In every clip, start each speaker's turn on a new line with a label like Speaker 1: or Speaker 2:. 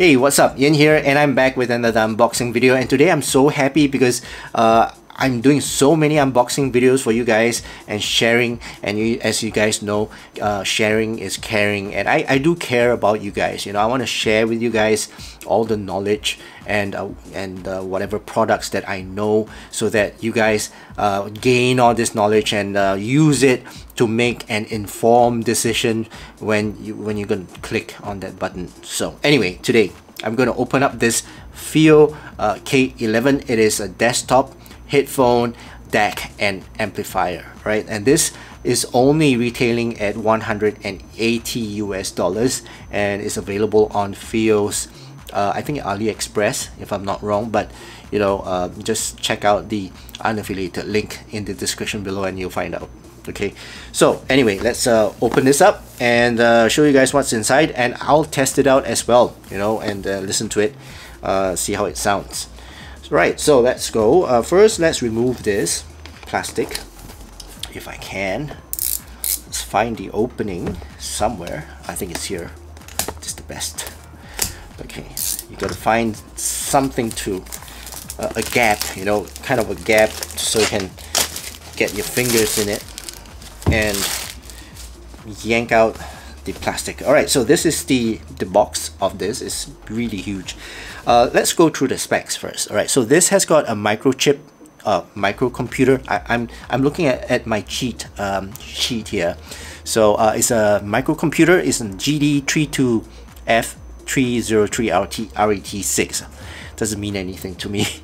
Speaker 1: Hey, what's up? Ian here, and I'm back with another unboxing video. And today I'm so happy because uh, I'm doing so many unboxing videos for you guys and sharing. And you, as you guys know, uh, sharing is caring, and I, I do care about you guys. You know, I want to share with you guys all the knowledge and uh, and uh, whatever products that I know, so that you guys uh, gain all this knowledge and uh, use it to make an informed decision when you when you're gonna click on that button so anyway today I'm gonna open up this FiiO uh, K11 it is a desktop headphone DAC and amplifier right? And this is only retailing at 180 US dollars and is available on FiiO's uh, I think AliExpress if I'm not wrong but you know uh, just check out the unaffiliated link in the description below and you'll find out okay? So anyway let's uh, open this up and uh, show you guys what's inside and I'll test it out as well you know and uh, listen to it uh, see how it sounds right so let's go. Uh, first let's remove this plastic if I can. Let's find the opening somewhere. I think it's here. It's the best. Okay you gotta find something to uh, a gap you know kind of a gap so you can get your fingers in it and yank out the plastic. All right so this is the the box of this is really huge. Uh, let's go through the specs first. All right so this has got a microchip uh, microcomputer. I, I'm I'm looking at, at my cheat um, sheet here. So uh, it's a microcomputer. It's a GD32F303RT RET6 doesn't mean anything to me.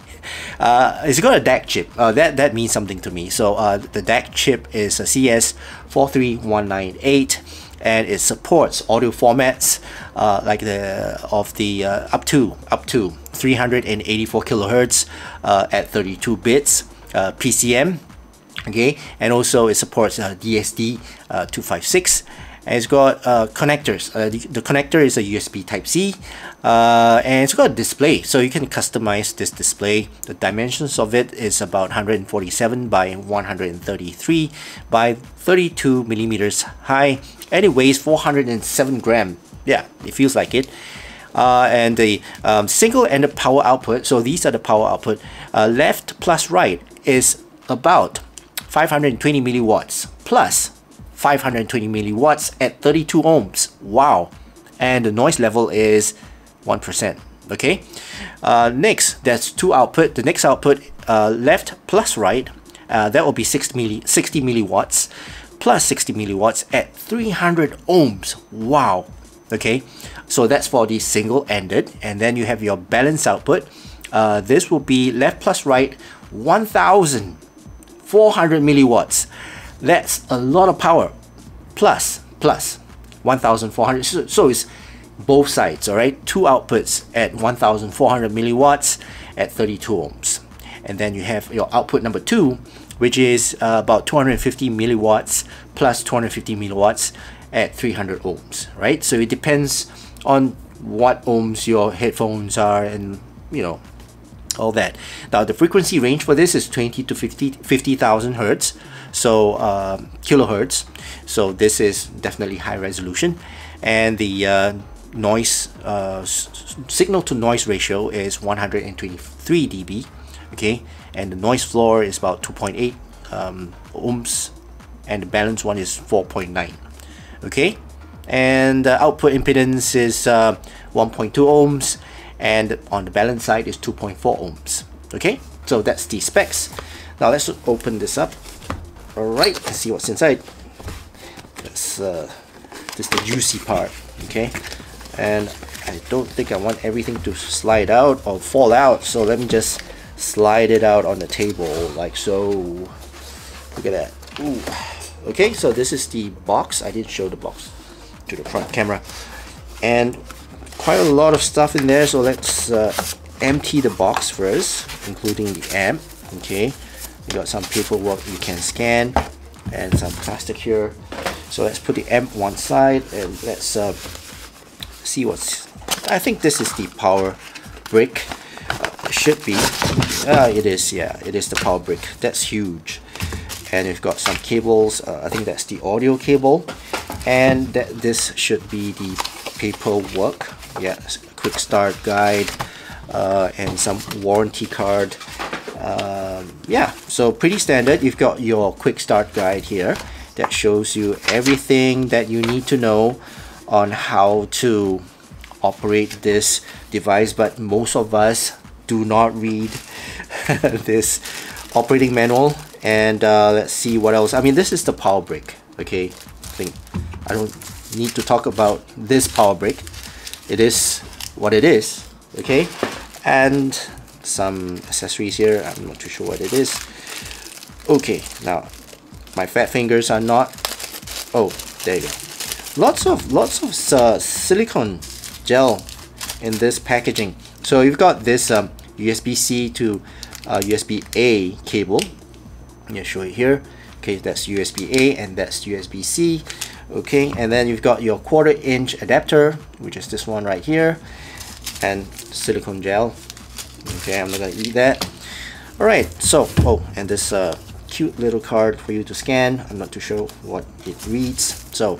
Speaker 1: Uh, it's got a DAC chip. Uh, that that means something to me. So uh, the DAC chip is a CS43198 and it supports audio formats uh, like the of the uh, up to up to 384 kilohertz uh, at 32 bits uh, PCM okay and also it supports uh, DSD uh, 256 and it's got connectors. The, the, connector is a USB Type-C uh, and it's got a display so you can customize this display. The dimensions of it is about 147 by 133 by 32 millimeters high and it weighs 407 gram. Yeah, it feels like it. Uh, and the um, single-ended power output, so these are the power output, uh, left plus right is about 520 milliwatts plus 520 milliwatts at 32 ohms. Wow. And the noise level is 1%. Okay. Uh, next, that's two output. The next output, uh, left plus right, uh, that will be 60, milli 60 milliwatts plus 60 milliwatts at 300 ohms. Wow. Okay. So that's for the single-ended. And then you have your balance output. Uh, this will be left plus right 1400 milliwatts that's a lot of power plus plus 1400 so, so it's both sides all right two outputs at 1400 milliwatts at 32 ohms and then you have your output number two which is uh, about 250 milliwatts plus 250 milliwatts at 300 ohms right? So it depends on what ohms your headphones are and you know all that. Now the frequency range for this is 20 to 50 50,000 hertz so uh, kilohertz. So this is definitely high resolution. And the uh, noise uh, signal to noise ratio is 123 dB okay? And the noise floor is about 2.8 um, ohms and the balance one is 4.9 okay? And the output impedance is uh, 1.2 ohms and on the balance side is 2.4 ohms okay? So that's the specs. Now let's open this up. Alright, let's see what's inside. That's uh, this the juicy part, okay? And I don't think I want everything to slide out or fall out, so let me just slide it out on the table like so. Look at that. Ooh. Okay, so this is the box. I didn't show the box to the front camera. And quite a lot of stuff in there, so let's uh, empty the box first, including the amp. Okay, you got some paperwork you can scan and some plastic here so let's put the amp one side and let's uh, see what's I think this is the power brick uh, should be. Uh, it is yeah it is the power brick. That's huge. And we've got some cables uh, I think that's the audio cable. And that this should be the paperwork. Yeah quick start guide uh, and some warranty card. Um, yeah so pretty standard. You've got your quick start guide here that shows you everything that you need to know on how to operate this device. But most of us do not read this operating manual and uh, let's see what else. I mean this is the power brick okay? I think I don't need to talk about this power brick. It is what it is okay? And some accessories here. I'm not too sure what it is. Okay now my fat fingers are not oh there you go. Lots of lots of uh, silicone gel in this packaging. So you've got this um, USB-C to uh, USB-A cable I'm going to show it here. Okay that's USB-A and that's USB-C okay and then you've got your quarter inch adapter which is this one right here and silicone gel. Okay I'm not gonna eat that. All right so oh and this uh, cute little card for you to scan. I'm not too sure what it reads. So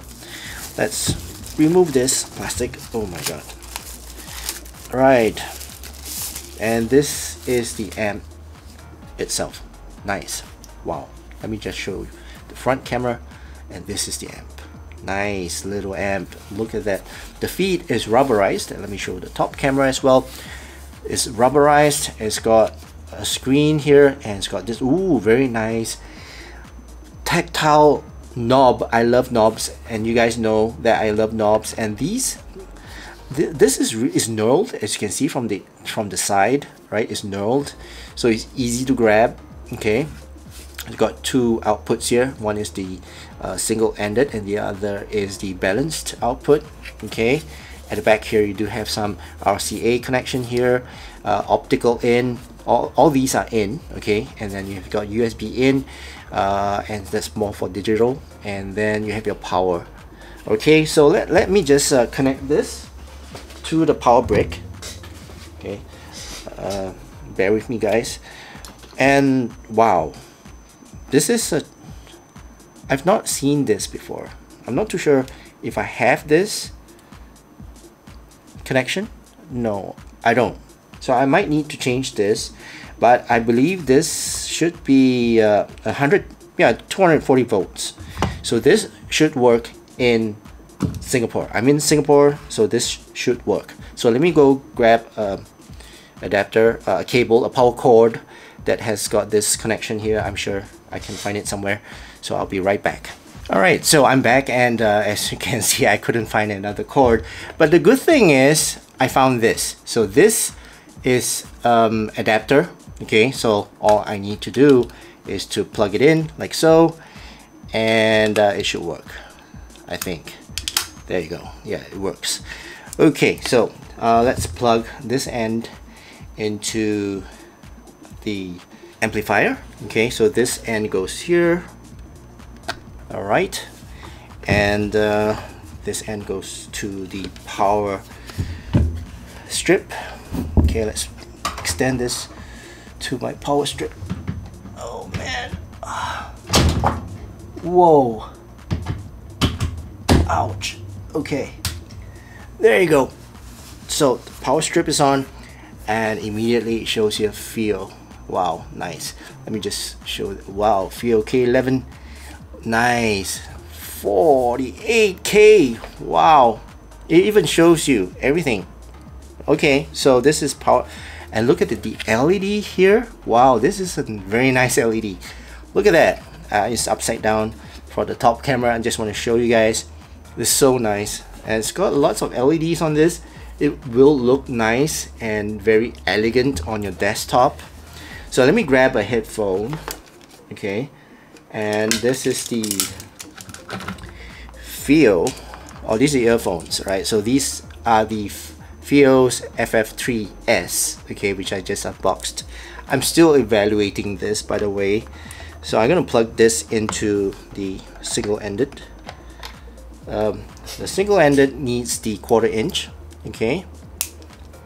Speaker 1: let's remove this plastic. Oh my god. All right and this is the amp itself. Nice. Wow. Let me just show you the front camera and this is the amp. Nice little amp. Look at that. The feet is rubberized and let me show the top camera as well. It's rubberized. It's got a screen here and it's got this ooh very nice tactile knob. I love knobs and you guys know that I love knobs. And these th this is is knurled as you can see from the from the side right it's knurled so it's easy to grab okay? It's got two outputs here. One is the uh, single-ended and the other is the balanced output okay? At the back here you do have some RCA connection here uh, optical in. All, all these are in okay? And then you've got USB in uh, and that's more for digital. And then you have your power okay? So let, let me just uh, connect this to the power brick okay. Uh, bear with me guys. And wow. This is a I've not seen this before. I'm not too sure if I have this connection. No I don't. So I might need to change this but I believe this should be uh, 100 yeah 240 volts. So this should work in Singapore. I'm in Singapore so this should work so let me go grab a adapter a cable a power cord that has got this connection here. I'm sure I can find it somewhere. So I'll be right back. Alright, so I'm back and uh, as you can see I couldn't find another cord. But the good thing is I found this. So this is um, adapter okay? So all I need to do is to plug it in like so and uh, it should work I think. There you go. Yeah it works okay so uh, let's plug this end into the amplifier okay so this end goes here all right and uh, this end goes to the power strip okay let's extend this to my power strip. Oh man. Whoa. Ouch. Okay. There you go. So the power strip is on and immediately it shows you a FiiO. Wow, nice. Let me just show wow, FiiO K11. Nice. 48k. Wow. It even shows you everything. Okay, so this is power and look at the, the LED here wow this is a very nice LED look at that uh, it's upside down for the top camera I just want to show you guys it's so nice and it's got lots of LEDs on this it will look nice and very elegant on your desktop so let me grab a headphone okay and this is the FiiO oh these are earphones right so these are the FiiO's FF3S, okay, which I just unboxed. I'm still evaluating this, by the way. So I'm to plug this into the single-ended. Um, the single-ended needs the quarter inch, okay.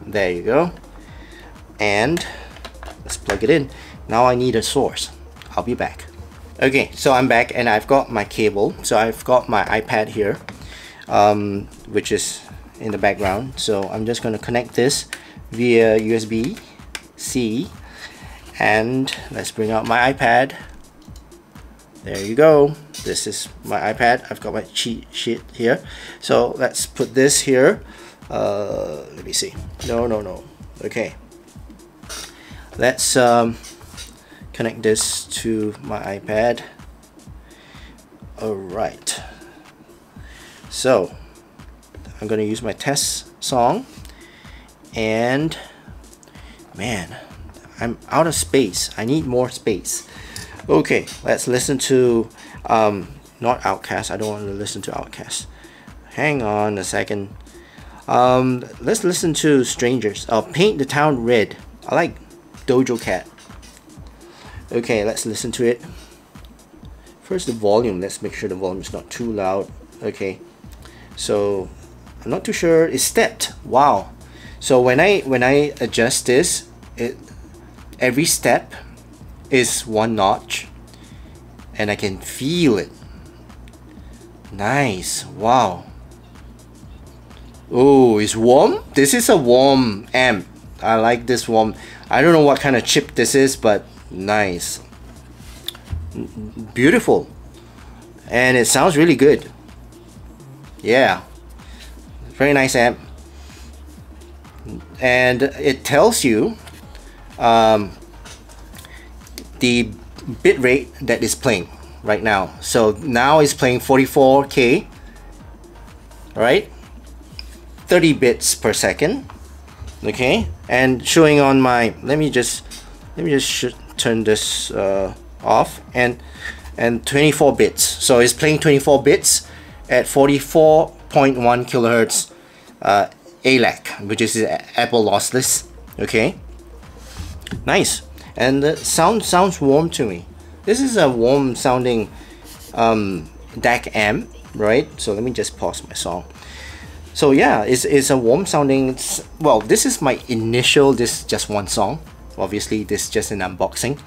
Speaker 1: There you go. And let's plug it in. Now I need a source. I'll be back. Okay, so I'm back and I've got my cable. So I've got my iPad here, um, which is in the background so I'm just going to connect this via USB C and let's bring out my iPad there you go this is my iPad. I've got my cheat sheet here. So let's put this here. Uh, let me see. No no no. Okay. Let's um, connect this to my iPad. Alright. So I'm gonna use my test song. And man I'm out of space. I need more space. Okay let's listen to um, not Outcast. I don't want to listen to Outcast. hang on a second. Um, let's listen to Strangers. Uh, Paint the Town Red. I like Doja Cat. Okay let's listen to it. First the volume. Let's make sure the volume is not too loud. Okay. So I'm not too sure. It's stepped. Wow. So when I when I adjust this it every step is one notch and I can feel it. Nice. Wow. Oh it's warm? This is a warm amp. I like this warm. I don't know what kind of chip this is but nice. Beautiful. And it sounds really good. Yeah. Very nice amp. And it tells you um, the bit rate that is playing right now. So now it's playing 44k right? 30 bits per second okay? And showing on my let me just let me just turn this uh, off. And and 24 bits. So it's playing 24 bits at 44.1 kilohertz uh, ALAC, which is Apple lossless. Okay, nice. And the sound sounds warm to me. This is a warm sounding um, DAC amp, right? So let me just pause my song. So yeah, it's, it's a warm sounding, well, this is my initial, this just one song. Obviously, this is just an unboxing.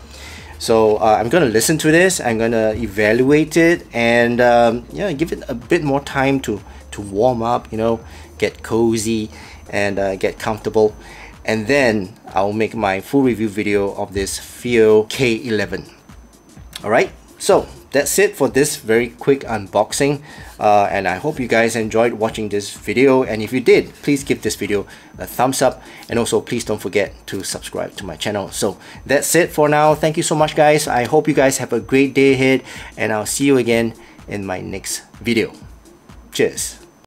Speaker 1: So uh, I'm gonna listen to this, I'm gonna evaluate it and um, yeah, give it a bit more time to, to warm up, you know, get cozy and uh, get comfortable and then I'll make my full review video of this FiiO K11 alright so that's it for this very quick unboxing uh, and I hope you guys enjoyed watching this video and if you did please give this video a thumbs up and also please don't forget to subscribe to my channel. So that's it for now. Thank you so much guys. I hope you guys have a great day ahead and I'll see you again in my next video. Cheers